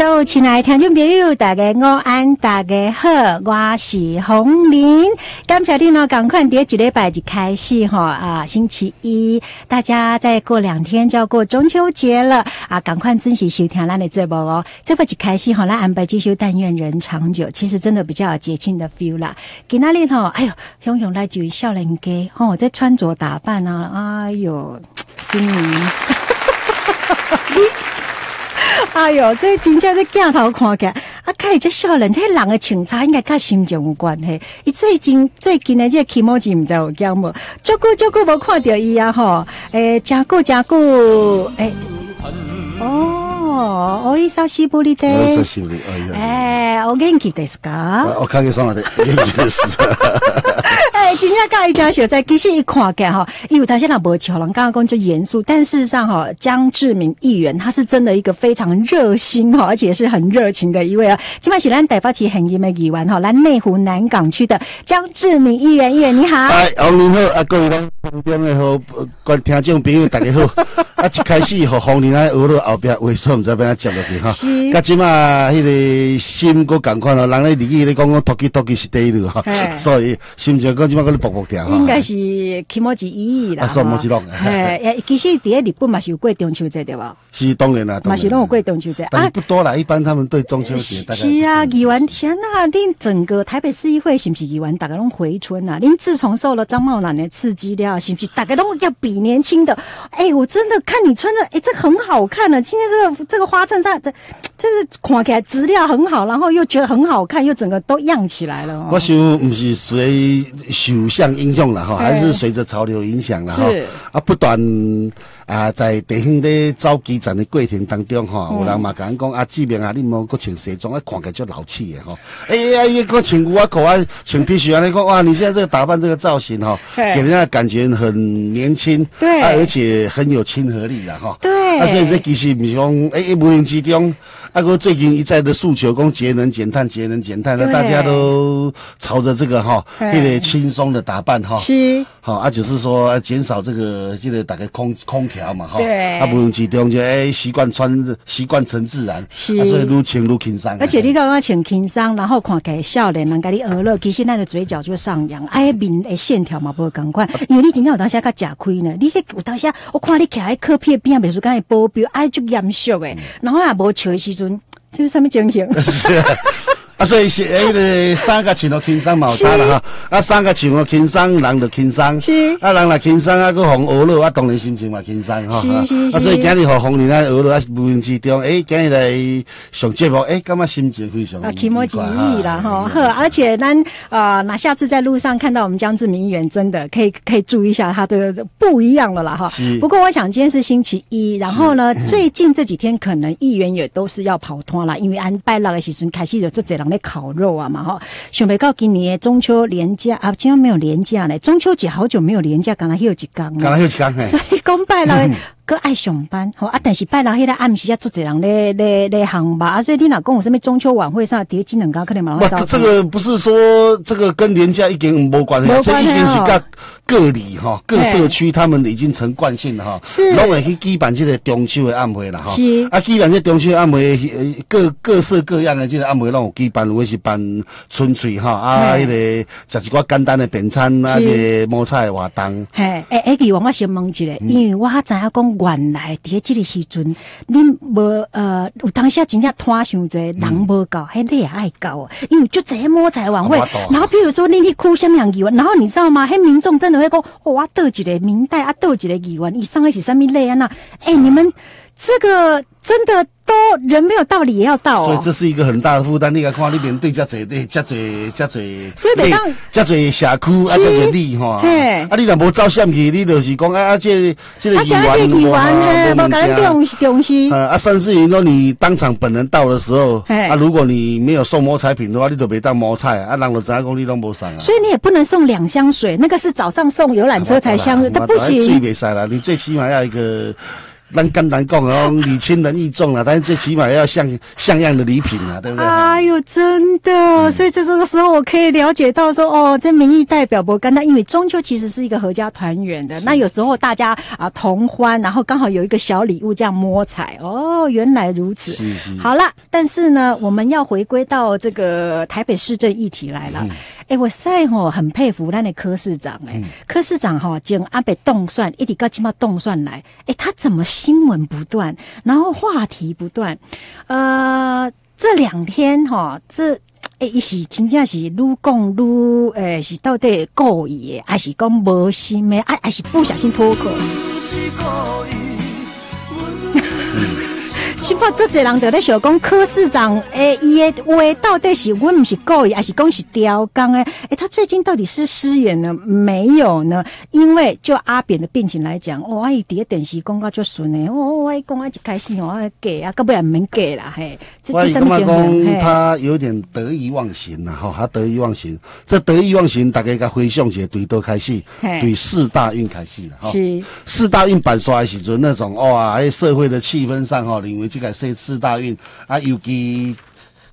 咱所有亲爱的听众朋友，大家午安，大家好，我是红玲。感谢你呢，赶快第一礼拜就开始哈啊，星期一，大家再过两天就要过中秋节了啊，赶快珍惜收听咱的节目哦。这不就开始哈，来安排继续但愿人长久，其实真的比较有节庆的 feel 啦。今那里哈，哎呦，勇勇来就笑脸给哦，在穿着打扮啊，哎呦，今年。哎哟，这真正这镜头看起来，啊，看这少年，迄人的情差应该跟心情有关系。伊最近最近的这期末季唔知有讲无，足久足久无看到伊啊吼，诶，真久真久，诶，哦，我伊首西布里的，哎，我元气ですか？我看见上了的，元气です。哎，今天讲一讲雪在，其实一看起哈，因为他现在不巧了，刚刚讲就严肃，但事实上哈，江志明议员他是真的一个非常热心哈，而且是很热情的一位啊。今晚是咱台北市很热的议员哈，来内湖南港区的江志明议员，议员你好。哎，王林好，啊，各位咱旁边的好观听众朋友大家好。啊，一开始和红林来俄罗后边为什 么在边啊接落去哈？是。甲即嘛，迄个心个共款咯，人咧日语咧讲讲托起托起是第一路哈，所以心情讲。即马嗰啲卜卜掉，应该是起码是一亿啦。啊，算冇知道。嘿，其实第一日本嘛是有过中秋节对吧？是当然啦，嘛是拢有过中秋节啊，不多啦。一般他们对中秋节，是啊，议员天呐，恁整个台北市议会是不是议员大家拢回春啊？恁自从受了张茂兰的刺激了，是不是大家都要比年轻的？哎，我真的看你穿着，哎，这很好看呢。今天这个这个花衬衫这，就是看起来质量很好，然后又觉得很好看，又整个都漾起来了。我想不是随。首相影响了哈，还是随着潮流影响了哈。啊，不断啊，在地方的招基站的过程当中哈，有人嘛讲讲啊，志明啊，你莫搁穿西装，啊，看起来就老气的吼。哎呀，一个穿牛仔裤啊，穿 T 恤啊，你讲哇，你现在这个打扮这个造型哈，给人家感觉很年轻，对，而且很有亲和力的哈。对，啊，所以这其实唔是讲哎，无形之中。啊哥最近一再的诉求，讲节能减碳，节能减碳，那大家都朝着这个哈，一个轻松的打扮哈，是，好，啊，就是说减少这个，这个打开空空调嘛哈，对，啊，不用集中就哎习惯穿，习惯成自然，是，所以愈穿愈轻松。而且你刚刚穿轻松，然后看起来笑脸，人家你娱乐，其实那个嘴角就上扬，哎，面的线条嘛不会赶快，因为你今天有当下较假亏呢，你迄有当下我看你徛喺科片边啊，比如说刚才保镖，哎，就严肃诶，然后也无笑的时阵。这是什么情形？啊，所以是迄个三个穿到轻松冇差啦哈，啊三个穿到轻松，人就轻松，是。啊人来轻松啊，佮红娱乐啊，当然心情嘛轻松哈，是是是，啊所以今日和红人啊娱乐啊无形之中，诶今日来上节目，诶感觉心情非常啊，起莫几亿啦哈，呵，而且咱啊，那下次在路上看到我们江志明议员，真的可以可以注意一下他的不一样了啦哈。不过我想今天是星期一，然后呢，最近这几天可能议员也都是要跑脱了，因为安拜六的时阵开始就做这人。来烤肉啊嘛哈，想不到今年中秋连假啊，今天没有连假呢。中秋节好久没有连假，刚才有几刚，刚才有几工，所以讲拜了。个爱上班，好啊！但是拜六迄个暗时要做这人咧咧咧航吧啊！所以你若讲有什么中秋晚会上叠金能高可能蛮不，这个不是说这个跟廉价已经无关系，这已经是甲各里哈各社区他们已经成惯性了哈，是拢会去举办这个中秋的晚会啦哈。是啊，举办这中秋晚会，各各色各样的这个晚会拢有举办，有的是办春翠哈啊，迄个食一寡简单的便餐啊，个冒菜活动。嘿，哎哎，给我我先问一下，因为我知影讲。原来伫即个时阵，恁无呃，有当下真正拖伤者人无够，迄你也爱够，因为就这摸彩晚会。然后比如说恁去哭什么样议员，然后你知道吗？迄民众真的会讲，哇，倒一个明代啊，倒一个议员，伊上的是啥物类啊？那，哎，你们这个真的。都人没有道理也要到，所以这是一个很大的负担。你来看，你面对这侪、遮侪、遮侪，所以每当这侪社区啊，这侪你哈，啊，你若无照相去，你就是讲啊，这这个议员呢，无甲你重视重视。啊，甚至于说你当场本人到的时候，啊，如果你没有送摸彩品的话，你都别当摸彩啊，人就知影讲你拢无送啊。所以你也不能送两箱水，那个是早上送游览车才箱，他不行。最别你最起码要一个。咱简单讲哦，礼轻人意重啊，但是最起码要像像样的礼品啊，对不对？哎呦，真的，所以在这个时候，我可以了解到说，哦，这民意代表不干他，因为中秋其实是一个合家团圆的。那有时候大家啊同欢，然后刚好有一个小礼物这样摸彩，哦，原来如此。好了，但是呢，我们要回归到这个台北市政议题来了。哎，我现在吼很佩服咱的柯市长，哎，柯市长哈，从阿北动算一直到起码动算来，哎，他怎么新闻不断，然后话题不断，呃，这两天哈，这哎一是真正是愈讲愈，诶，是到底故意的，还是讲无心的，啊还是不小心脱口？起码这侪人在咧想讲柯市长诶，伊诶话到底是阮毋是故意，还是讲是刁工诶？诶，他最近到底是失言呢？没有呢？因为就阿扁的病情来讲，哦，阿姨第一电视公告就顺诶，哦，我讲啊一开心哦，给啊，根本也免给啦，嘿。我感觉讲他有点得意忘形啦，哈，他得意忘形。这得意忘形，大家甲回想一下，对都开始，对四大运开始了，哈。是四大运板刷的时阵，那种哇，喺社会的气氛上，哈，认为。这个四四大运啊，尤其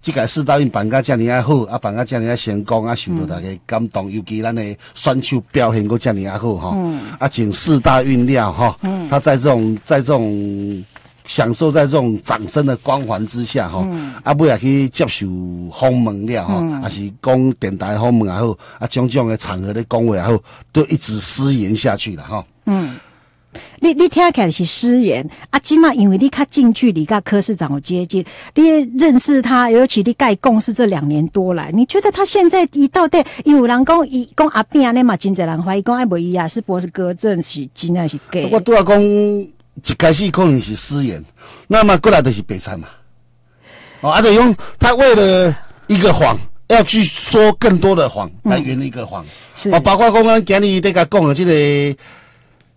这个四大运办甲遮尼啊好，啊办甲遮尼啊成功啊，受到大家感动。尤其咱的选手表现过遮尼啊好哈，啊，请四大运了哈，他在这种在这种享受在这种掌声的光环之下哈，啊不也去接受访问了哈，还是讲电台访问也好，啊种种的场合的讲话也好，都一直失言下去了哈。嗯。你你听起来是失言啊？起码因为你较近距离跟柯市长有接近，你认识他，尤其你盖共事这两年多来，你觉得他现在一到底有人讲伊讲阿扁尼嘛，真侪人怀疑讲阿伯伊啊是博士哥正是真的是假？我都要讲一开始可能是失言，那么过来就是白菜嘛。哦，阿德用他为了一个谎，要去说更多的谎来圆一个谎。是哦，包括刚刚今日在甲讲的这个。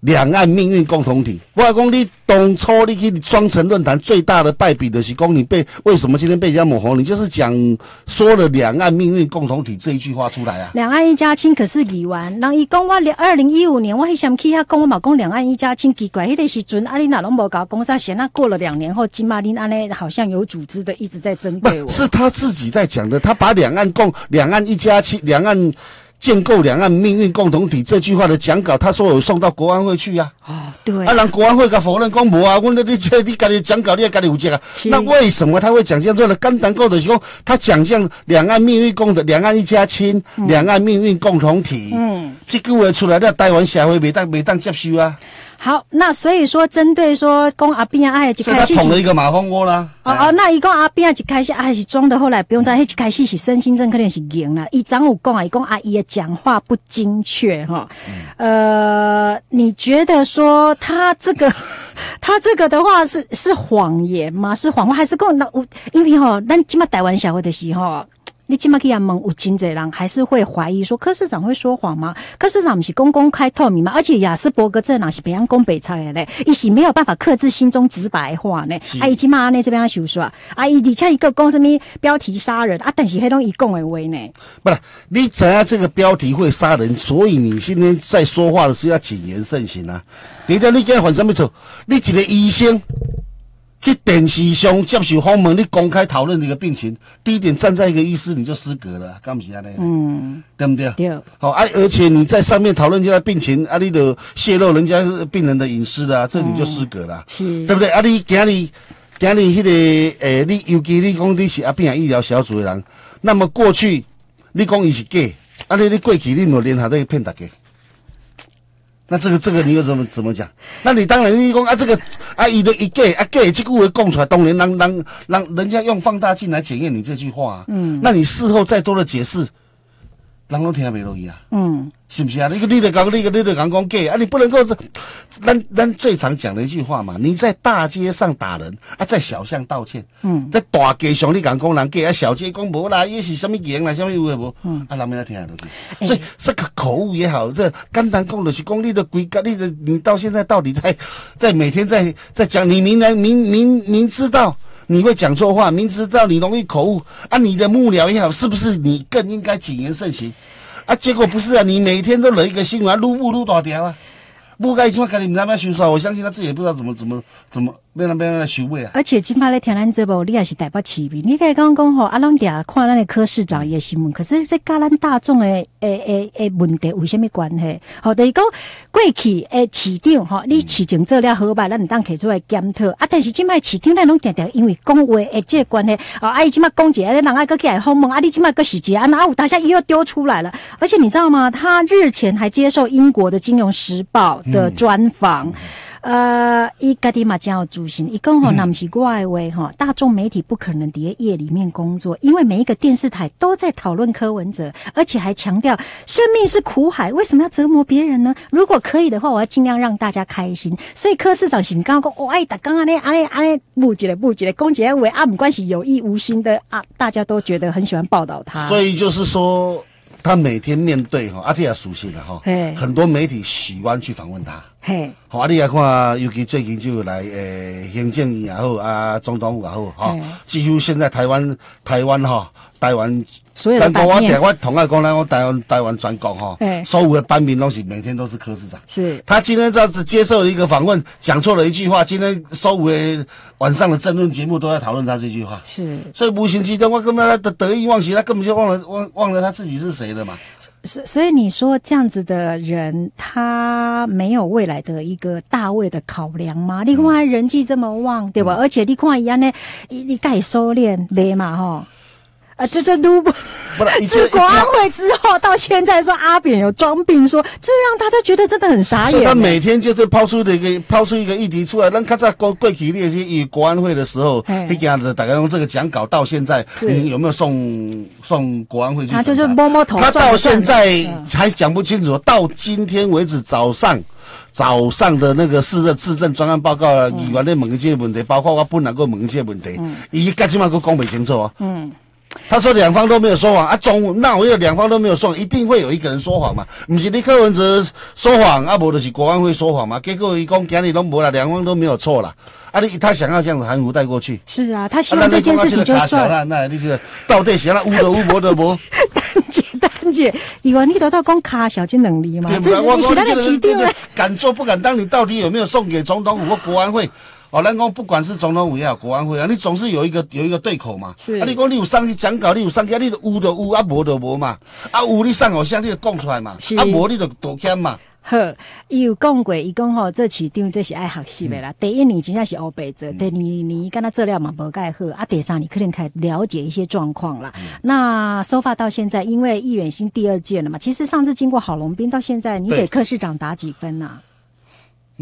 两岸命运共同体，我讲你当初你去双城论坛最大的败笔的是讲你被为什么今天被人家抹红？你就是讲说了两岸命运共同体这一句话出来啊。两岸一家亲可是已完，然后伊讲我二零一五年我还想去他讲我嘛讲两岸一家亲奇怪，迄个时阵阿丽娜拢无搞公啥闲，那过了两年后金马林安呢好像有组织的一直在针对我。是他自己在讲的，他把两岸共两岸一家亲两岸。建构两岸命运共同体这句话的讲稿，他说有送到国安会去呀。哦，对。啊，让国安会个否认公布啊，问那你这你家的讲稿，你也家的有这啊？那为什么他会讲这样做呢？肝胆够的时候，他讲这样两岸命运共的两岸一家亲，两岸命运共同体。嗯，这句话出来那，台湾社会没当没当接受啊。好，那所以说，针对说公阿扁啊，就开始捅了一个马蜂窝啦。哦哦，那一公阿扁啊，一开始还是装的，后来不用再，一开始是身心症，可能是赢了。一张五公啊，一公阿姨的讲话不精确哈。呃，你觉得说他这个，他这个的话是是谎言吗？是谎话还是公那我因为哈，咱起码台湾社会的时候。你起码可以问有真侪人，还是会怀疑说柯市长会说谎吗？柯市长不是公公开透明吗？而且雅斯伯格症哪是北洋公北菜的嘞？伊是没有办法克制心中直白话呢？啊，以及骂那这边修说啊，你像一个讲什么标题杀人啊，但是黑东一共为为呢？不是，你怎样这个标题会杀人？所以你今天在说话的时候要谨言慎行啊！第二，你今日犯什么错？你一个医生。去电视上接受访问，你公开讨论你的病情，第一点站在一个医师你就失格了，干不起来呢？嗯，对不对？对。好，啊，而且你在上面讨论人家病情，啊，你都泄露人家病人的隐私的，这你就失格了，是，对不对？啊，你今日今日迄个诶，你尤其你讲你是阿病医疗小组的人，那么过去你讲伊是假，啊，你你过去你有联合在骗大家。那这个这个你又怎么怎么讲？那你当然你讲啊，这个啊，伊的一个啊给这个话供出来，当然让让让人家用放大镜来检验你这句话。啊嗯，那你事后再多的解释。人都听袂落去啊，嗯，是不是啊？你个你得讲，你个你得讲讲假啊！你不能够这，咱咱最常讲的一句话嘛，你在大街上打人啊，在小巷道歉，嗯，在大街上你讲讲人假啊，小街讲无啦，也是什么言啦，什么有诶无，嗯，啊，人们要听落去。所以这个口误也好，这简单讲的是讲你的规格，你的你到现在到底在在每天在在讲，你明来明明明知道。你会讲错话，明知道你容易口误啊！你的幕僚也好，是不是你更应该谨言慎行啊？结果不是啊，你每天都惹一个新闻，撸不撸大条啊？不该这么跟你慢慢修出来，我相信他自己也不知道怎么怎么怎么。没人没人来修尾啊！而且今摆咧听咱这部，你也是台北市民，你可以刚刚讲吼，阿龙嗲看咱的柯市长也新闻，可是这跟咱大众的诶诶诶问题有虾米关系？好，等于讲过去诶市长吼，你市政做了好歹，咱唔当提出来检讨啊。但是今摆市长咱拢定定因为讲话诶这关系，哦，啊，伊今摆讲起来，人爱搁起来访问，啊，你今摆搁是节啊，哪有大家又丢出来了？而且你知道吗？他日前还接受英国的《金融时报》的专访。呃，伊家己嘛真有主心，伊讲吼，那不是怪话哈，大众媒体不可能在夜里面工作，因为每一个电视台都在讨论柯文哲，而且还强调生命是苦海，为什么要折磨别人呢？如果可以的话，我要尽量让大家开心。所以柯市长是刚刚讲，我哎，打刚刚那安尼安尼不接的不接的，公姐为啊，没关系，有意无心的啊，大家都觉得很喜欢报道他。所以就是说。他每天面对哈，而且也熟悉了哈，很多媒体喜欢去访问他。嘿，好，你也看，尤其最近就来诶，行政院也好啊，总统府也好哈，几乎现在台湾台湾哈。台湾，但我台湾同爱讲，咱我台湾台湾全国哈，所有的班民东西每天都是科市长。是，他今天这样子接受了一个访问，讲错了一句话，今天所有的晚上的争论节目都在讨论他这句话。是，所以无形之中，我根本他得得意忘形，他根本就忘了忘忘了他自己是谁了嘛。所所以你说这样子的人，他没有未来的一个大位的考量吗？你看人气这么旺，对吧？而且你看一样呢，你你该收敛没嘛哈？啊，这这都不，自国安会之后到现在说阿扁有装病，说这让大家觉得真的很傻眼。他每天就是抛出的一个抛出一个议题出来，让他在过过去那些以国安会的时候，他讲的大概用这个讲稿到现在，你有没有送送国安会去？他就是摸摸头。他到现在还讲不清楚，到今天为止早上早上的那个四个质证专案报告，议员的问这些问题，包括我不能够问这些问题，伊家起码个讲不清楚啊。嗯。他说两方都没有说谎啊，总那我有两方都没有说谎，一定会有一个人说谎嘛？不是你柯文哲说谎啊，不就是国安会说谎嘛？结果一讲今日都无了，两方都没有错了啊！你他想要这样子含糊带过去？是啊，他希望这件事情就算了。那那个到底行了，污的污，博的博。丹姐，丹姐，以为你得到讲卡小金能力嘛？这你是那个起定了，敢做不敢当，你到底有没有送给总统府或国安会？哦，咱讲不管是总统府也好，国安会啊，你总是有一个有一个对口嘛。是啊，你讲你有上去讲稿，你有上去，你有的有啊，无的无嘛。啊，有你上好像你就讲出来嘛。是啊，无你就道歉嘛。呵，伊有讲过，伊讲吼，这市长这是爱学习的啦。第一年真正是欧北者，第二年跟他资料嘛无介好，啊，第三年可能开了解一些状况啦。那收发到现在，因为议员新第二届了嘛，其实上次经过郝龙斌，到现在你给柯市长打几分呐？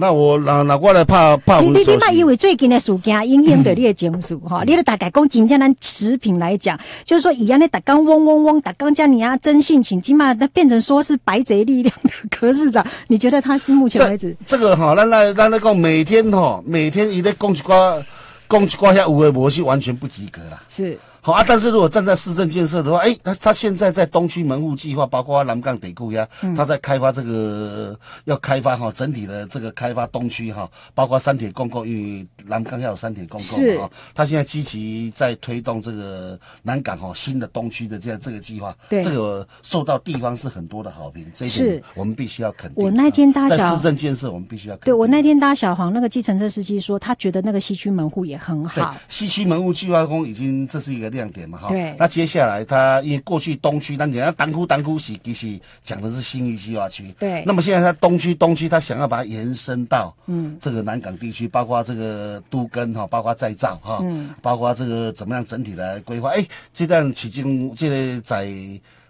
那我拿拿过来怕怕你你你嘛，因为最近的事件影响到你的情绪哈，你的大概讲，真正咱持平来讲，就是说，以安的打刚嗡嗡嗡，打刚加你啊，真性情，起码那变成说是白贼力量的柯市长，你觉得他目前为止这个哈，那那那那个每天哈，每天伊在讲一挂，讲一挂下五个模式完全不及格啦，是。好啊，但是如果站在市政建设的话，哎，他他现在在东区门户计划，包括南港北固呀，他在开发这个要开发哈整体的这个开发东区哈，包括三铁公共，因为南港要有三铁公共哈，他现在积极在推动这个南港哈新的东区的这样这个计划，对，这个受到地方是很多的好评，这一点我们必须要肯定。我那天搭小市政建设，我们必须要对我那天搭小黄那个计程车司机说，他觉得那个西区门户也很好，西区门户计划工已经这是一个。亮点嘛哈，对。那接下来他因为过去东区，那你要单窟单窟是其实讲的是新一计划区，对。那么现在他东区东区，他想要把它延伸到嗯这个南港地区，包括这个都根哈，包括再造哈，嗯，包括这个怎么样整体来规划？哎，这段期间这个在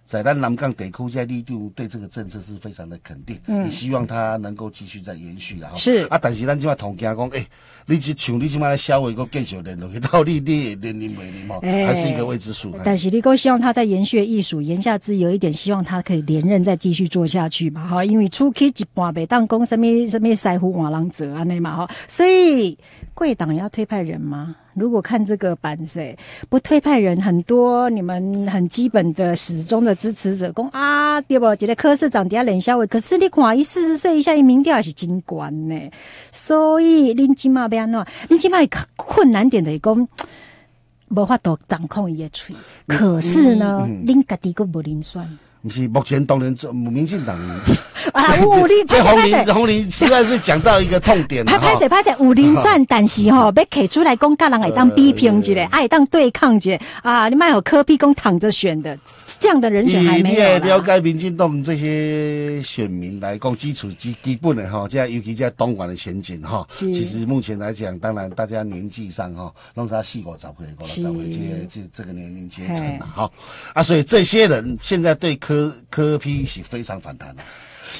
在咱南港地区在力度对这个政策是非常的肯定，嗯，也希望它能够继续再延续的哈。是啊，但是咱今嘛同家讲，哎。你只像你即摆消费个继续连落去，到你你连连袂连嘛，还是一个未知数。但是你讲希望他在延续艺术，言下之有一点希望他可以连任，再继续做下去嘛？哈，因为初期一半袂当讲什么什么腮胡瓦郎者安尼嘛？哈，所以贵党要推派人吗？如果看这个版谁不推派人，很多你们很基本的始终的支持者讲啊，对不？觉得柯市长底下冷笑话，可是你看，一四十岁以下，一民调也是金官呢。所以恁起码要安怎？恁起码困难点的讲，无法度掌控伊的嘴。可是呢，恁家己个不灵算。不是目前当然，民进党啊，武林这红林红林实在是讲到一个痛点拍拍谁拍谁武林算，但是吼，要提出来讲，个人会当比拼一下，爱当对抗一下啊！你卖有科比公躺着选的这样的人选还没有了解民进党这些选民来讲，基础基基本的哈，这尤其在东莞的前景哈，其实目前来讲，当然大家年纪上哈，让他细我找回过来，找回这这这个年龄阶层了哈啊，所以这些人现在对科科批是非常反弹的。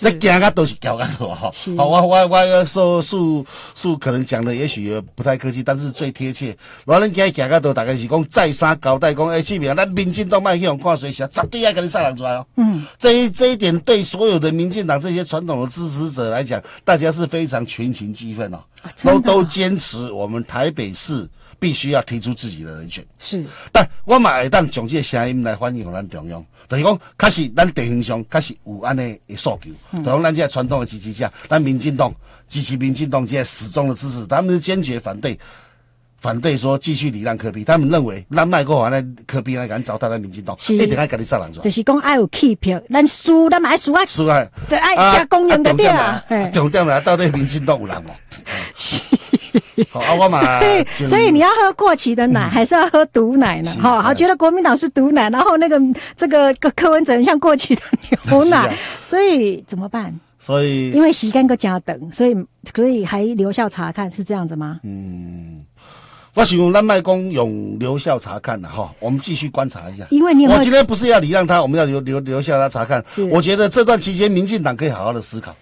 那讲啊都是讲啊，好，好，我我我说数数可能讲的也许不太客气，但是最贴切。老人家讲啊都大概是讲再三交代讲，哎，这边咱民进党卖去用看水侠，绝对要给你上人出来哦。嗯，这一这一点对所有的民进党这些传统的支持者来讲，大家是非常群情激愤哦，都都坚持我们台北市必须要提出自己的人选。是，但我嘛会当从这声音来反映咱中央。等于讲，确实咱地形上确实有安尼的诉求。等于讲，咱这传统的支持者，咱民进党支持民进党，这始终的支持，他们是坚决反对，反对说继续礼让科比。他们认为，咱卖过完了科比来敢糟蹋咱民进党，一定爱给你杀人做。就是讲爱有欺骗，咱输，咱买输啊，输啊，对，爱加公营的对啊。重点来，到底民进党有人无？好，我嘛。所以，所以你要喝过期的奶，还是要喝毒奶呢？哈，好，觉得国民党是毒奶，然后那个这个柯文哲像过期的牛奶，所以怎么办？所以因为时间个加等，所以所以还留校查看是这样子吗？嗯，我形容蓝麦公用留校查看的哈，我们继续观察一下。因为你我今天不是要礼让他，我们要留留留下他查看。我觉得这段期间，民进党可以好好的思考，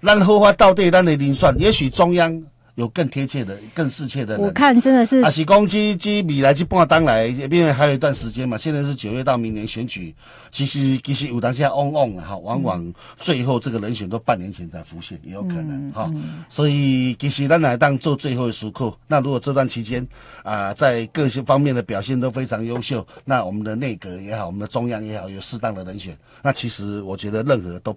让后话到底，让你零算，也许中央。有更贴切的、更适切的人。我看真的是啊，是公鸡鸡米来去半当来，因为还有一段时间嘛。现在是九月到明年选举，其实其实有当下嗡嗡哈，往往最后这个人选都半年前才浮现，也有可能哈。所以其实咱来当做最后的时刻。那如果这段期间啊，在各些方面的表现都非常优秀，那我们的内阁也好，我们的中央也好，有适当的人选，那其实我觉得任何都。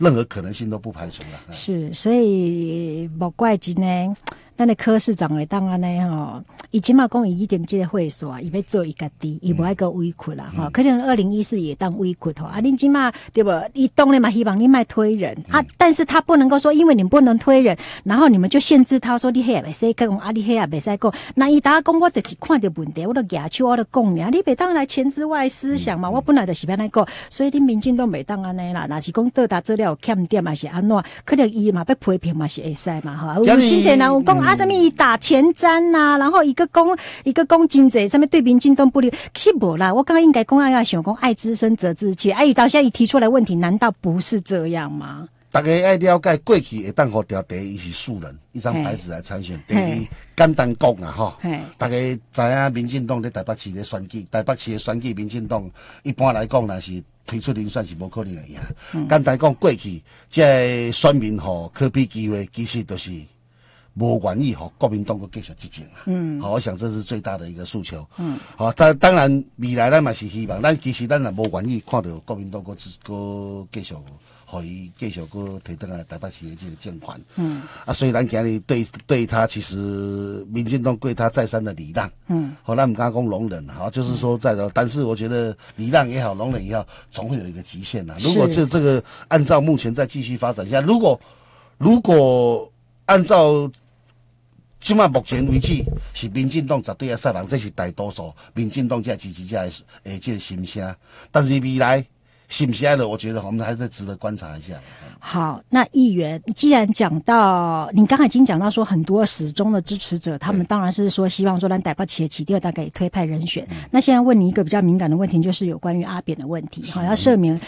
任何可能性都不排除了。是，所以莫怪今呢。咱的科室长会当安尼吼，伊起码讲伊一定即个会所，伊要做伊家己，伊无爱个委屈啦吼。可能二零一四也当委屈吼，啊，恁起码对不？伊当然嘛希望你卖推人啊，但是他不能够说，因为你不能推人，然后你们就限制他说你黑也袂使讲，啊你黑也袂使讲。那伊打讲我就是看着问题，我都举手我都讲呀，你别当来前之外思想嘛，我本来就是安尼讲，所以你民进都袂当安尼啦。若是讲到达资料欠点嘛是安怎？可能伊嘛要批评嘛是会使嘛哈。有真济人有讲。啊，什么伊打前瞻呐？然后一个攻一个攻经济上面对民进党不利，其实无啦。我刚刚应该公爱要想讲爱之深责之切。哎，到现在一提出来问题，难道不是这样吗？大家爱了解过去会当好调第一是素人一张白纸来参选。第二简单讲啊，哈，大家知影民进党在台北市的选举，台北市的选举，民进党一般来讲那是推出人算是无可能的赢。简单讲过去，这选民吼可比机会，其实都是。无愿意吼，国民党个继续执政啊！嗯，好，我想这是最大的一个诉求。嗯，好，当当然未来咱嘛是希望，咱其实咱也无愿意看到国民党个个继续，可以继续个提登来台北市的这个政权。嗯，啊，所以咱今日对对他，其实民进党对他再三的礼让。嗯，好，咱唔敢讲容忍，好，就是说在的，但是我觉得礼让也好，容忍也好，总会有一个极限呐。如果这这个按照目前再继续发展下，如果如果按照起码目前为止是民进党绝对要杀人，这是大多数民进党才支持者的诶这个心声。但是未来是不是的，我觉得我们还是值得观察一下。好，那议员既然讲到，你刚才已经讲到说很多始终的支持者，他们当然是说希望说让逮捕企业起第二大概推派人选。那现在问你一个比较敏感的问题，就是有关于阿扁的问题，好要赦免。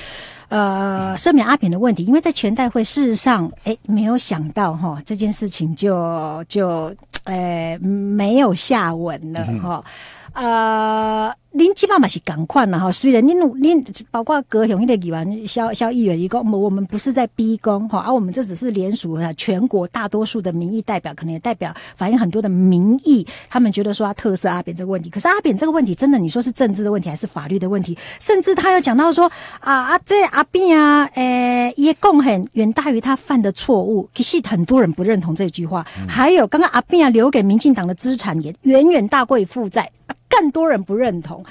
呃，赦免阿扁的问题，因为在全代会，事实上，哎，没有想到哈，这件事情就就，呃，没有下文了哈，呃。您起码嘛是赶快了哈，虽然您您包括高雄一个议员肖肖议员一个，我我们不是在逼宫哈，而我们这只是联署全国大多数的民意代表，可能也代表反映很多的民意，他们觉得说他特色阿扁这个问题，可是阿扁这个问题真的你说是政治的问题还是法律的问题？甚至他有讲到说啊啊这阿扁啊，诶，也贡献远大于他犯的错误，其实很多人不认同这句话。还有刚刚阿扁啊留给民进党的资产也远远大过于负债。更多人不认同，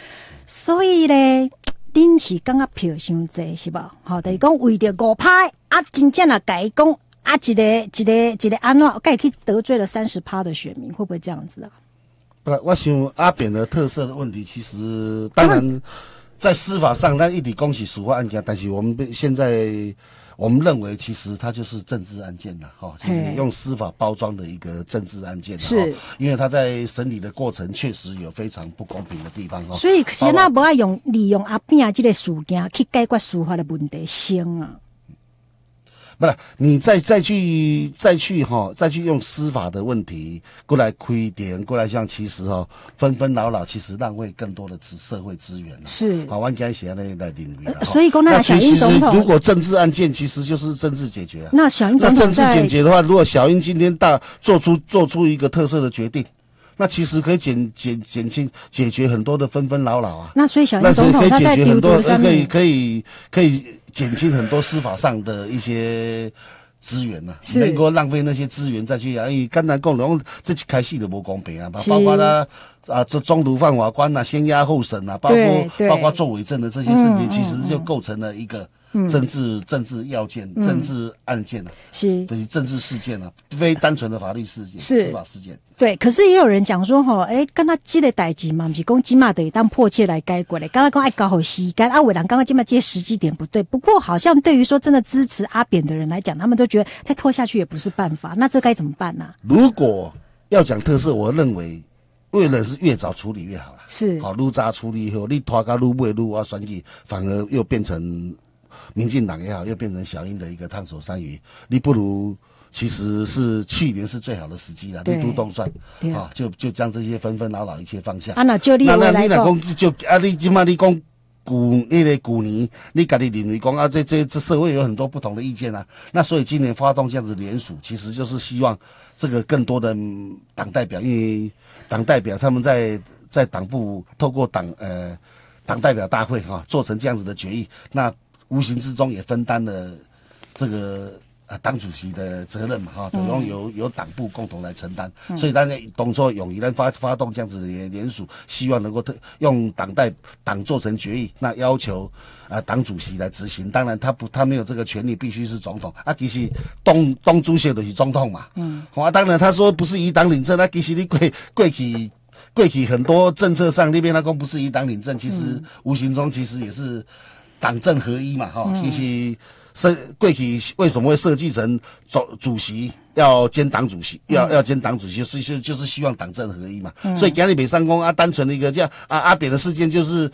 所以呢，恁是感觉票伤济是吧？好，等于讲为着五拍啊，真正啊改讲啊，一个一个一个安怎，该去得罪了三十趴的选民，会不会这样子啊？不，我想阿扁的特色的问题，其实当然在司法上，那一笔恭喜司法案件，但是我们现在。我们认为，其实它就是政治案件了，哈，就是用司法包装的一个政治案件，是，因为他在审理的过程确实有非常不公平的地方，哈。所以现在不爱用利用阿扁这个事件去解决司法的问题，先啊。不是，你再再去再去哈，再去用司法的问题过来亏点，过来像其实哈，纷纷扰扰，其实浪费更多的资社会资源了。是，好，万家写那那领域了。所以，那小英总统，如果政治案件其实就是政治解决啊。那小英总统政治解决的话，如果小英今天大做出做出一个特色的决定，那其实可以减减减轻解决很多的纷纷扰扰啊。那所以小英总统他在很多可以可以可以。减轻很多司法上的一些资源呐，美国浪费那些资源再去啊，因为刚才讲了，这次开戏都不公平啊，包括他啊，这中途犯法官呐，先押后审呐，包括包括作伪证的这些事情，其实就构成了一个。政治政治要件、政治案件啊，是等于政治事件啊，非单纯的法律事件、司法事件。对，可是也有人讲说，吼，哎，跟他积累代志嘛，不是讲起码得当迫切来解决嘞。刚刚讲爱搞好时间，阿伟良刚刚起码接时机点不对。不过好像对于说真的支持阿扁的人来讲，他们都觉得再拖下去也不是办法。那这该怎么办呢？如果要讲特色，我认为为了是越早处理越好了。是，好，路渣处理以后，你拖到路尾路啊，选举反而又变成。民进党也好，又变成小英的一个烫手山芋。你不如，其实是去年是最好的时机了。你都动算啊，就就将这些纷纷扰扰一切放下。啊，那就你那那你老公就啊，你今嘛你讲古那个古年，你家己认为讲啊，这这这社会有很多不同的意见啊。那所以今年发动这样子联署，其实就是希望这个更多的党代表，因为党代表他们在在党部透过党呃党代表大会哈，做成这样子的决议，那。无形之中也分担了这个啊党主席的责任嘛哈，等于由由党部共同来承担，所以大家董卓勇于来发发动这样子的联署，希望能够特用党代党做成决议，那要求啊党主席来执行。当然他不他没有这个权利，必须是总统啊，其实东东主席的是总统嘛。嗯，啊，当然他说不是以党领政，那其实你过过去过去很多政策上那边他公不是以党领政，其实无形中其实也是。党政合一嘛，哈，其实设贵体为什么会设计成主主席要兼党主席，要要兼党主席，所以就就是希望党政合一嘛。所以讲你北上公啊，单纯的一个这样啊阿扁的事件，就是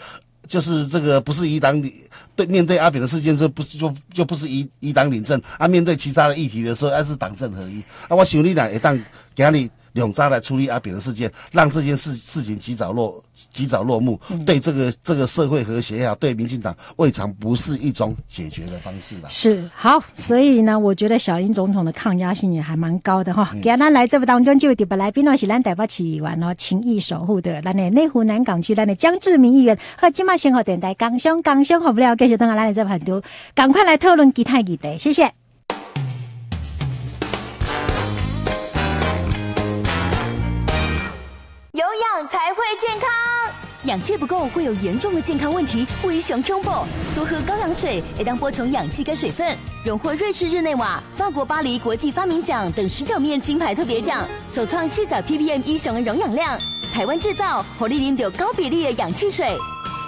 就是这个不是以党领对面对阿扁的事件，就不是就就不是以以党领政啊，面对其他的议题的时候，还是党政合一啊。我想你俩，一旦给你。永扎来处理阿扁的事件，让这件事事情及早落及早落幕，对这个这个社会和谐啊，对民进党未尝不是一种解决的方式吧？是好，所以呢，我觉得小英总统的抗压性也还蛮高的哈。给咱来这部当中就特别来宾呢是咱台北市议员哦，情谊守护的咱的内湖南港区咱的江志明议员和金马先河电台港兄港兄好不了，继续等下来这盘都赶快来讨论其他议题，谢谢。有氧才会健康，氧气不够会有严重的健康问题，危险恐怖。多喝高氧水，也当播从氧气跟水分，荣获瑞士日内瓦、法国巴黎国际发明奖等十九面金牌特别奖，首创细藻 ppm 一雄的容氧量，台湾制造，活力零有高比例的氧气水，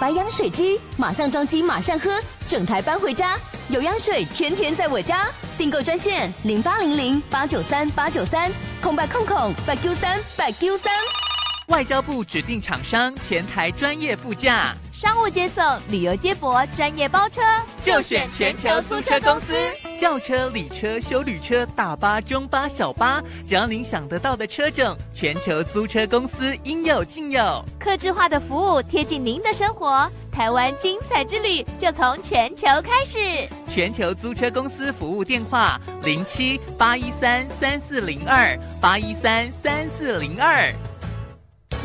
白氧水机，马上装机马上喝，整台搬回家，有氧水天天在我家。订购专线零八零零八九三八九三空白空空八 Q 三八 Q 三。外交部指定厂商，全台专业副驾，商务接送、旅游接驳、专业包车，就选全球租车公司。轿车、礼车、修旅车、大巴、中巴、小巴，只要您想得到的车种，全球租车公司应有尽有。客制化的服务，贴近您的生活。台湾精彩之旅，就从全球开始。全球租车公司服务电话：零七八一三三四零二八一三三四零二。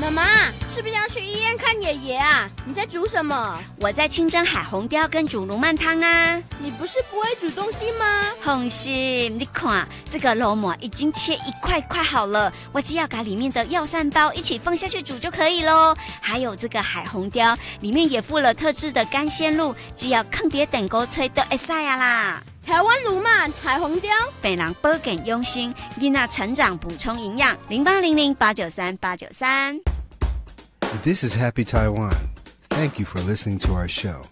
妈妈是不是要去医院看爷爷啊？你在煮什么？我在清蒸海红鲷跟煮卤曼汤啊。你不是不会煮东西吗？红心，你看这个肉末已经切一块块好了，我只要把里面的药膳包一起放下去煮就可以喽。还有这个海红鲷，里面也附了特制的干鲜露，只要坑碟等锅吹都会晒呀啦。台湾卤曼海红鲷，北狼保健用心，囡娜成长补充营养，零八零零八九三八九三。This is Happy Taiwan. Thank you for listening to our show.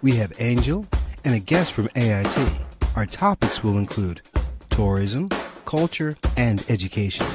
We have Angel and a guest from AIT. Our topics will include tourism, culture, and education.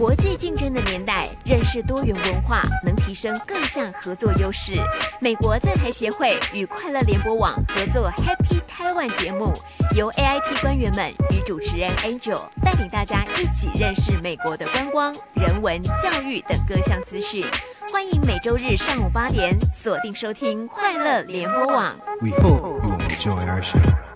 国际竞争的年代，认识多元文化能提升各项合作优势。美国在台协会与快乐联播网合作 Happy Taiwan 节目，由 AIT 官员们与主持人 Angel 带领大家一起认识美国的观光、人文、教育等各项资讯。欢迎每周日上午八点锁定收听快乐联播网。We hope you enjoy our show.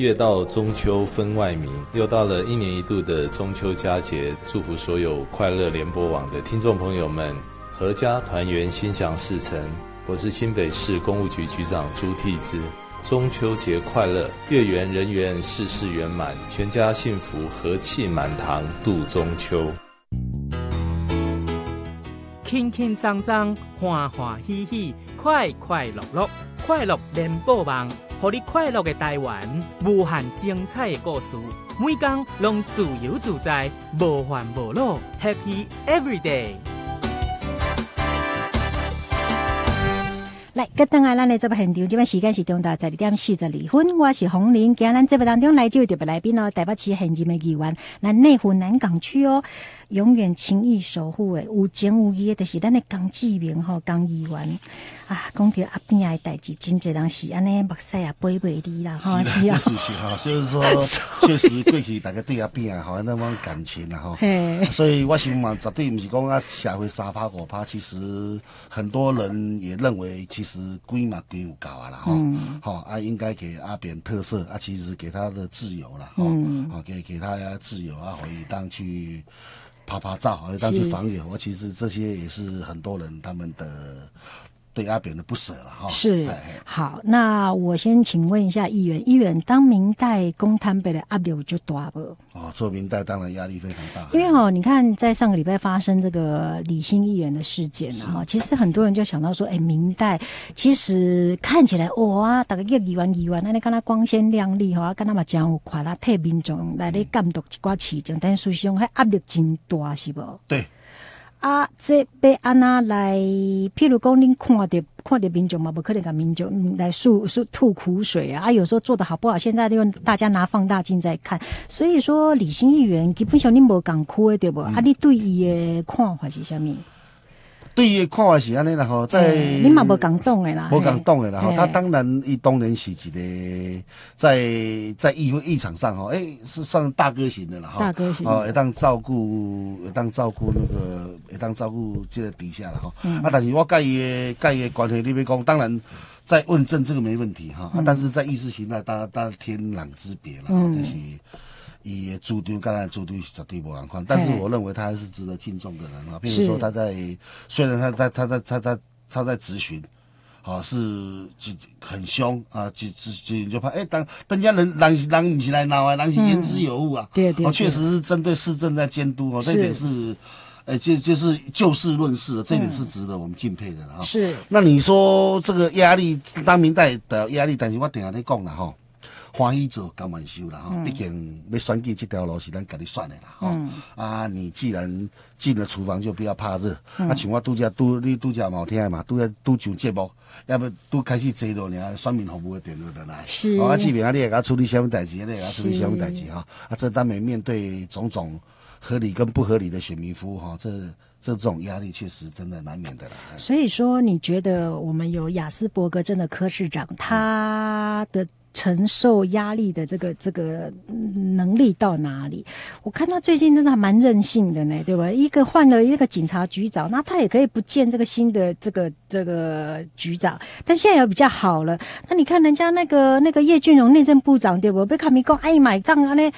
月到中秋分外明，又到了一年一度的中秋佳节，祝福所有快乐联播网的听众朋友们，阖家团圆，心想事成。我是新北市公务局局长朱棣之，中秋节快乐，月圆人圆，事事圆满，全家幸福，和气满堂，度中秋。轻轻松松，欢欢喜喜，快快乐乐，快乐联播网。互你快乐的台湾，无限精彩的故事，每天拢自由自在，无烦无恼，Happy every day。来，跟登来咱的这部现场，这边时间是中到十二点四十二分。我是洪玲，今日咱这部当中来就特别来宾哦，台北市现任的议员，咱内湖南港区哦。永远情谊守护诶，有情有义的，就是咱诶江志明吼，江议员啊，讲到阿边诶代志，真侪人是安尼目屎啊，背背离啦，哈，是啊，是是哈，就是说，确实过去大家对阿边啊，好那么感情啊，哈，所以我想嘛，绝对毋是讲啊社会三拍五拍，其实很多人也认为，其实规嘛规有够啊啦，哈，好啊，应该给阿扁特色啊，其实给他的自由了，哈，好给给他自由啊，可以当去。拍拍照，当去访友，我其实这些也是很多人他们的。对阿扁的不舍了哈，是好。那我先请问一下议员，议员当明代公摊北的压力就大不？哦，做明代当然压力非常大。因为哈，你看在上个礼拜发生这个李新议员的事件呢，哈，其实很多人就想到说，哎，明代其实看起来哇，大概一议员议员，那你看他光鲜亮丽哈，跟他嘛讲快啦，替民众来咧监督一寡市政，但实际上还压力真大，是不？对。啊，这被安那来，譬如讲，恁看的看的民众嘛，不可能讲民众来诉诉吐苦水啊！啊，有时候做的好不好，现在就大家拿放大镜在看。所以说，李新议员基本上你无讲哭的对不？啊，你对伊的看法是啥物？对伊看法是安尼啦吼，在你嘛无感动的啦，无感动的啦吼。他当然，伊当然是一个在在议会议场上吼，诶，是算大哥型的啦哈。大哥型哦，会当照顾，会当照顾那个，会当照顾这个底下了哈。啊，但是我介伊的介伊的关系你边讲，当然在问政这个没问题哈。啊，但是在意识形态，当然当然天壤之别了，这是。也主张，当然主张是绝对不安况，但是我认为他还是值得敬重的人啊。譬如说他在，虽然他在他在他在他在咨询，啊是很很凶啊，咨咨询就怕哎，当人家人人人不是来闹啊，人是言之有物啊。对对，确实是针对市政在监督哦，这点是，哎，就就是就事论事，这点是值得我们敬佩的哈。是。那你说这个压力，当明代的压力，但是我等下再讲了哈。欢喜做，甘愿受啦哈！毕竟要选举这条路是咱家己选的啦哈。啊，你既然进了厨房，就不要怕热。啊，像我拄则拄你拄则冇听嘛，拄则拄上节目，要不拄开始坐落呢，选民服务的电话就来。是。啊，志明啊，你也甲处理什么代志？你也甲处理什么代志哈？啊，这当面面对种种合理跟不合理的选民服务哈，这这种压力确实真的难免的啦。所以说，你觉得我们有雅斯伯格症的科市长，他的？承受压力的这个这个能力到哪里？我看他最近真的蛮任性的呢，对吧？一个换了一个警察局长，那他也可以不见这个新的这个这个局长，但现在也比较好了。那你看人家那个那个叶俊荣内政部长，对不？被卡米讲哎买账啊呢？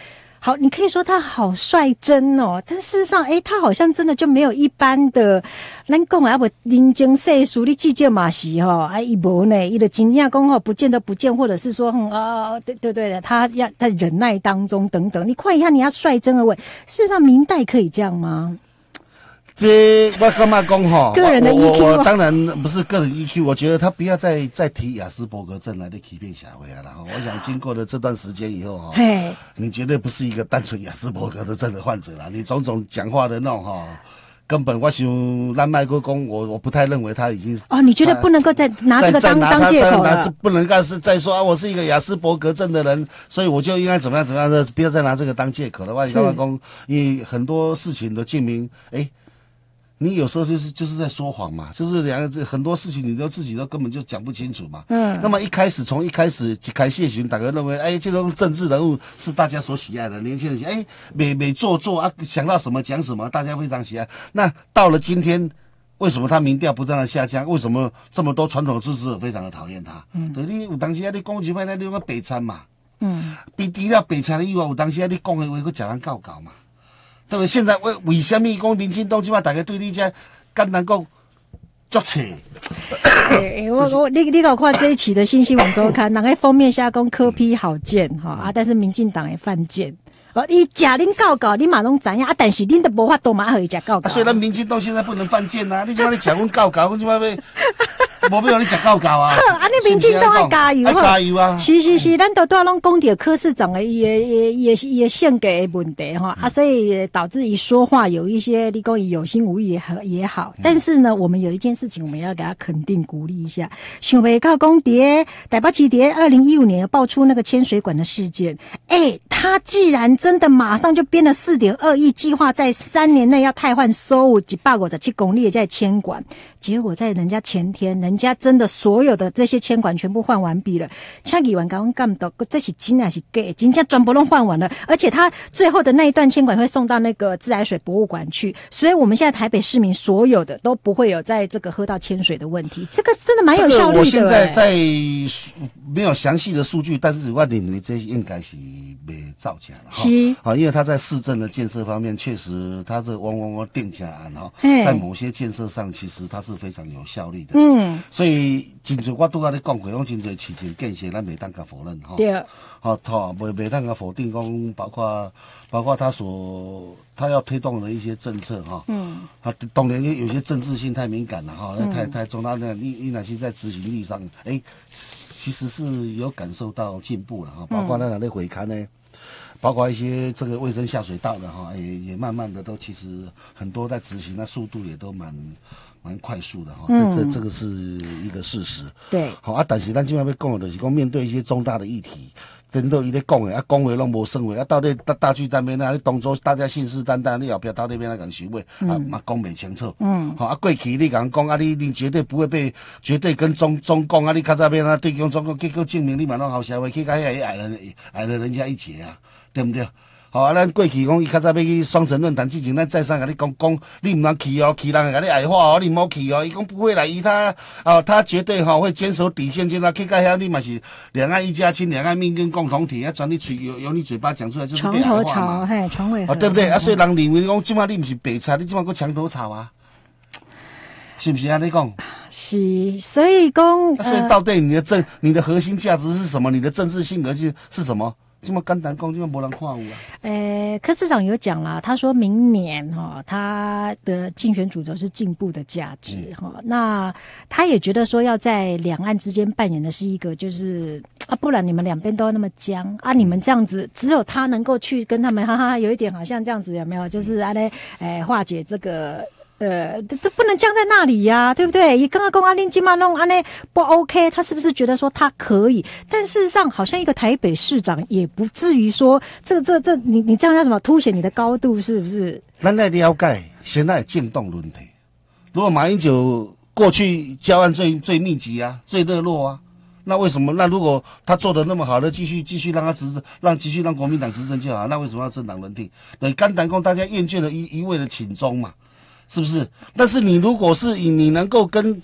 好，你可以说他好率真哦，但事实上，哎，他好像真的就没有一般的，咱讲啊不人情世俗的计较嘛是哈，哎，一无呢，伊的经验讲吼，不见得不见，或者是说，嗯啊，对对对的，他要在忍耐当中等等，你看一下，你要率真而为，事实上，明代可以这样吗？这我干嘛讲哈？个人的 EQ，当然不是个人 EQ。我觉得他不要再再提雅斯伯格症来的欺骗社会啊！然后，我想经过了这段时间以后哈，你绝对不是一个单纯雅斯伯格的症的患者了。你种种讲话的那种哈，根本我想让麦克公，我我不太认为他已经哦，你觉得不能够再拿这个当当借口了？不能够是再说啊，我是一个雅斯伯格症的人，所以我就应该怎么样怎么样的，不要再拿这个当借口了。万一麦公，因为很多事情的证明，哎。你有时候就是就是在说谎嘛，就是两个字，很多事情你都自己都根本就讲不清楚嘛。嗯。那么一开始从一开始开谢巡，大家认为，哎，这种政治人物是大家所喜爱的，年轻人喜，哎，每每做做啊，想到什么讲什么，大家非常喜爱。那到了今天，为什么他民调不断的下降？为什么这么多传统支持者非常的讨厌他？嗯。对，你有当时啊，你攻击派那你用个北餐嘛。嗯。比除了北餐以外，有当时啊，你讲的话，个讲人告告嘛。对不？现在为为什么讲民进党即码大家对你这简单讲作扯？我我你你搞看这一期的《新新闻周刊》，哪个封面下讲科批好贱哈 啊？但是民进党也犯贱。哦，伊假恁告告，你马拢知影啊？但是恁都无法多马和伊假告告。所以咱民进党现在不能犯贱呐！你即码你假阮告告，阮即码要。无必要你食够够啊！啊，你民进党爱加油，爱加油啊！是是是，咱都都拢讲到柯市长的也也也也性格的问题哈啊，所以导致一说话有一些你讲有心无意也好也好。但是呢，我们有一件事情，我们要给他肯定鼓励一下。想袂到公蝶台北奇蝶二零一五年爆出那个铅水管的事件，哎，他既然真的马上就编了四点二亿计划，在三年内要汰换收入几百五十七公里在铅管，结果在人家前天人。人家真的所有的这些铅管全部换完毕了，枪议完刚刚干到，这是真还是给？人家全部都换完了，而且他最后的那一段铅管会送到那个自来水博物馆去，所以我们现在台北市民所有的都不会有在这个喝到铅水的问题。这个真的蛮有效率的。我现在在没有详细的数据，但是我认为这应该是没造假了。是啊，因为他在市政的建设方面，确实他这汪汪汪定价案哈，在某些建设上其实它是非常有效率的。嗯。所以，真侪我拄仔咧讲过，讲真侪事情建设，咱袂当甲否认吼。对。好，吼，袂袂当甲否定讲，包括包括他所他要推动的一些政策哈。嗯。啊，当然有些政治性太敏感了哈，太太重大那，你你那些在执行力上，哎，其实是有感受到进步了哈。包括那那咧回刊呢，包括一些这个卫生下水道的哈，也也慢慢的都其实很多在执行，那速度也都蛮。蛮快速的哈，这这这个是一个事实。对，好啊，但是咱今晚要讲的，就是讲面对一些重大的议题，等到伊咧讲的啊，讲话拢无声话啊，到底大大局单边啊，你当作大家信誓旦旦，你后壁到底边来讲收尾啊，嘛讲未清楚。嗯，好啊，过去你讲讲啊，你你绝对不会被绝对跟中中共啊，你较早边啊对抗中共，结果证明你嘛拢好社会去甲遐矮了矮了人家一截啊，对不对？好啊！咱过去讲，伊较早要去双城论坛之前，咱再三甲你讲讲，你毋通去哦，去人会甲你矮化哦，你毋好去哦。伊讲不会来，伊他哦，他绝对哈会坚守底线，坚他去到遐，你嘛是两岸一家亲，两岸命运共同体，啊，转你嘴由由你嘴巴讲出来就是床头吵，嘿，床尾哦，对不对？啊，所以人认为讲，即马你唔是白菜，你即马个墙头草啊，是不是啊？你讲是，所以讲，所以到底你的政，你的核心价值是什么？你的政治性格是是什么？这么简单讲，这么无人看有啊？呃，柯市长有讲啦，他说明年哈，他的竞选主轴是进步的价值哈。那他也觉得说，要在两岸之间扮演的是一个，就是啊，不然你们两边都要那么僵啊，你们这样子，只有他能够去跟他们哈哈，有一点好像这样子，有没有？就是啊嘞，哎，化解这个。呃，这这不能僵在那里呀，对不对？你刚刚公安令金马弄安呢不 OK，他是不是觉得说他可以？但事实上，好像一个台北市长也不至于说这个这这，你你这样叫什么？凸显你的高度是不是？咱在了解现在渐动论题。如果马英九过去交案最最密集啊，最热络啊，那为什么？那如果他做的那么好，那继续继续让他执政，让继续让国民党执政就好。那为什么要政党轮替？等肝胆共大家厌倦了一一味的请中嘛，是不是？但是你如果是你能够跟，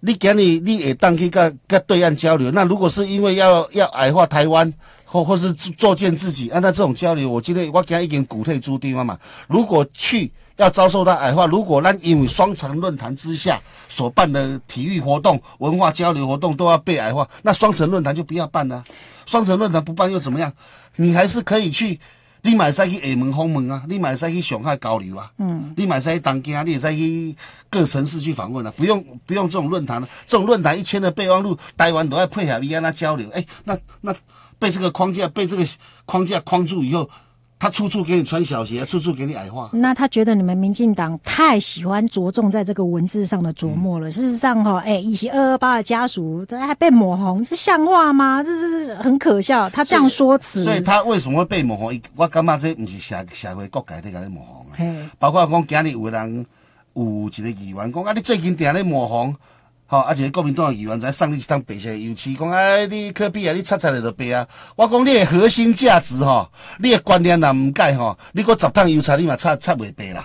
你给你你也当去跟跟对岸交流，那如果是因为要要矮化台湾，或或是作践自己，按照这种交流，我今天我给他一点骨退租地方嘛。如果去。要遭受到矮化。如果那因为双城论坛之下所办的体育活动、文化交流活动都要被矮化，那双城论坛就不要办了。双城论坛不办又怎么样？你还是可以去，你买赛去厦门、红门啊，你买赛去上海交流啊，嗯，你买赛去东京啊，你也在去各城市去访问啊，不用不用这种论坛了。这种论坛一签的备忘录，台湾都要配合你跟他交流。哎，那那被这个框架被这个框架框住以后。他处处给你穿小鞋，处处给你矮化。那他觉得你们民进党太喜欢着重在这个文字上的琢磨了。事实上，哈，哎，一些二二八的家属，他还被抹红，这像话吗？这是很可笑。他这样说辞，所以他为什么会被抹红？我感觉这不是社社会各界在给你抹红啊。包括讲今日有人有一个议员讲啊，你最近定咧抹红。好，而且国民党议员在上一桶白色油漆，讲啊，你可比啊，你擦擦来就白啊。我讲你的核心价值吼，你的观念若唔改吼，你过十趟油漆你嘛擦擦袂白啦。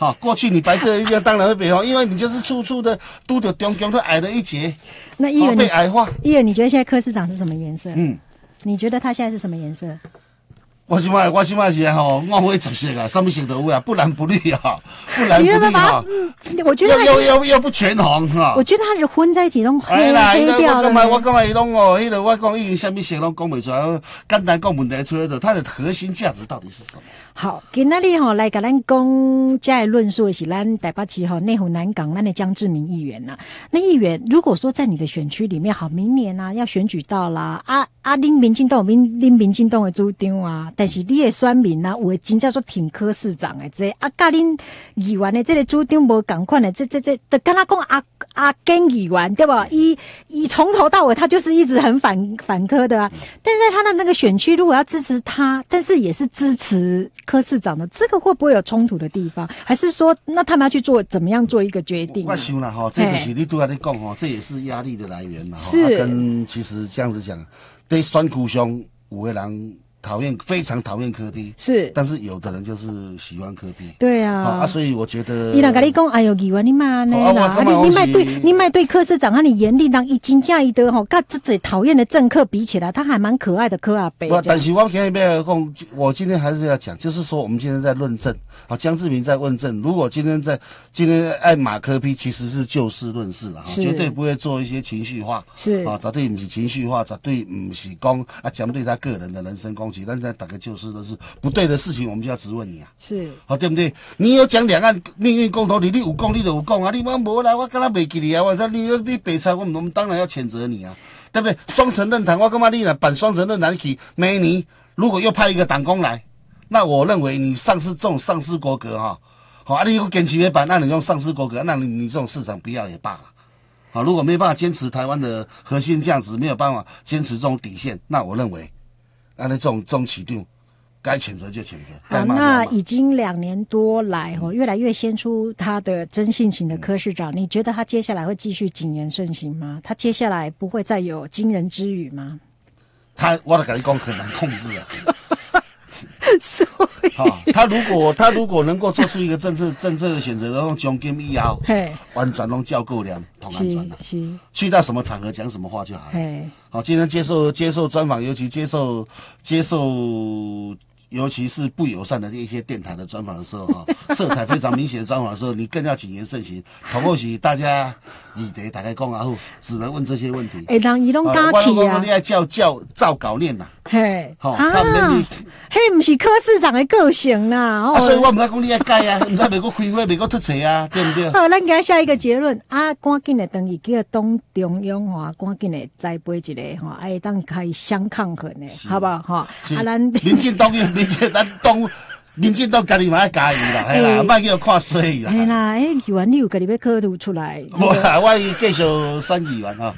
好，过去你白色的力量当然会被哦，因为你就是处处的都得中中都矮了一截。那议员被矮化，议员你觉得现在柯市长是什么颜色？嗯，你觉得他现在是什么颜色？我起码，我起码是吼，我会直色啊，什么色都有啊，不蓝不绿啊，不蓝不绿啊。我觉得又又又不全红哈。我觉得他是混在一起拢黑黑掉了。我干嘛？我干嘛？伊拢哦，迄个我讲已经什么色拢讲不出来，简单讲问题出来的，它的核心价值到底是什么？好，今那里吼来甲咱讲，加论述的是咱台北市吼内湖南港咱的江志明议员呐。那议员如果说在你的选区里面，好，明年呐要选举到啦，啊啊，恁民进党民恁民进党的主张啊。但是你的选民啊，有的真叫做挺科市长诶，这啊，甲恁议员的这个主张无共款的，这这这，就跟他讲啊啊，跟议员对吧？伊伊从头到尾他就是一直很反反科的啊。但是在他的那个选区，如果要支持他，但是也是支持科市长的，这个会不会有冲突的地方？还是说，那他们要去做怎么样做一个决定？我想了哈，这个是你都在讲哈，这也是压力的来源嘛。是跟其实这样子讲，对选区上有的人。讨厌，非常讨厌科比，是，但是有的人就是喜欢科比，对啊，啊，所以我觉得，伊人跟你讲，哎呦，伊话你妈呢啦，你你卖对，你卖对科市长，啊，你严厉当一斤价一德吼，跟这最讨厌的政客比起来，他还蛮可爱的科阿贝。不，但是我今天要讲，我今天还是要讲，就是说我们今天在论证，啊，江志明在问证，如果今天在今天爱马科比，其实是就事论事了，绝对不会做一些情绪化，是。啊，绝对不是情绪化，绝对不是讲啊，讲对他个人的人身攻。但在打个就是的是不对的事情，我们就要质问你啊，是好对不对？你有讲两岸命运共同体，你有讲你就有讲啊，你我无来，我刚刚没记你啊，我说你你北差，我们我们当然要谴责你啊，对不对？双城论坛，我干嘛你呢？办双城论坛去，每年如果又派一个党工来，那我认为你丧失这种丧失国格哈，好啊，你又坚持没办，那你用丧失国格，那你你这种市场不要也罢了。好，如果没办法坚持台湾的核心价值，没有办法坚持这种底线，那我认为。那这种这种起定，该谴责就谴责。好，那已经两年多来，哦，越来越先出他的真性情的柯市长，你觉得他接下来会继续谨言慎行吗？他接下来不会再有惊人之语吗？他，我的感觉讲很难控制啊。所以，他如果他如果能够做出一个政策 政策的选择，然后奖金以后，完全拢叫够了，同安转了，去到什么场合讲什么话就好了。好，今天接受接受专访，尤其接受接受。尤其是不友善的一些电台的专访的时候，哈，色彩非常明显的专访的时候，你更要谨言慎行。同或许大家以得大家讲啊，好只能问这些问题。哎，人伊拢敢去啊！你爱叫叫照稿念呐。嘿，好啊，嘿，毋是柯市长的个性啦。啊，所以我唔知讲你爱改啊，唔知未过开会，美国突锤啊，对不对？好，咱给下一个结论啊，赶紧的等于叫东中央话，赶紧的栽培一个哈，哎，当可以相抗衡的，好不好？哈，啊，咱民进党员。民进党党，民进党家己嘛要加油啦，系啦，莫叫看衰啦。系啦，诶，议员你有家己要科图出来。我我继续选议员 哈，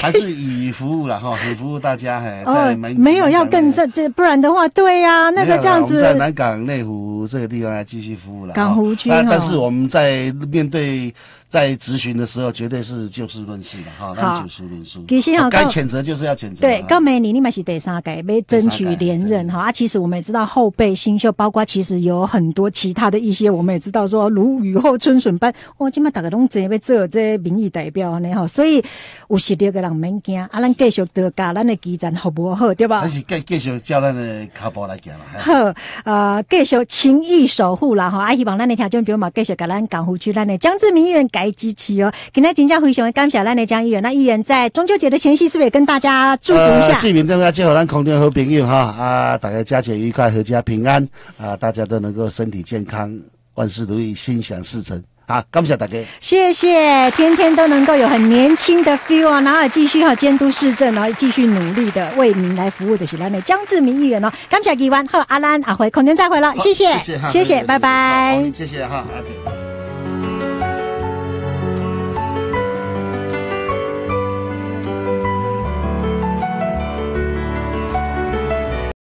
还是以服务啦哈，以服务大家嘿。哦，没有要更这这，不然的话，对呀，那个这样子。在南港内湖这个地方来继续服务了。港湖区但是我们在面对。在咨询的时候，绝对是就事论事的哈，那就事论事。其实哈，该谴责就是要谴责。对，高美你立马是第三改，被争取连任哈。啊，其实我们也知道后辈新秀，包括其实有很多其他的一些，我们也知道说如雨后春笋般，哇，今麦大家拢准备做这民意代表呢哈。所以有实力的人免惊，啊，咱继续得加咱的基层服务好，对吧？还是继继续叫咱的脚步来行啦。好，呃，继续情谊守护啦哈。啊，希望咱的条件比如嘛，继续给咱港湖区咱的江志明议员改支持哦。今天请教回熊，感谢咱的江议员。那议员在中秋节的前夕，是不是也跟大家祝福一下？志明大家祝福咱空中好朋友哈啊，大家佳节愉快，阖家平安啊，大家都能够身体健康，万事如意，心想事成。好，感谢大家，谢谢，天天都能够有很年轻的 feel 啊，然后继续哈监督市政，然后继续努力的为民来服务的，是咱的江志明议员哦。感谢几万和阿兰阿辉，空间再会了，谢谢，谢谢，谢谢，拜拜，谢谢哈，阿姐。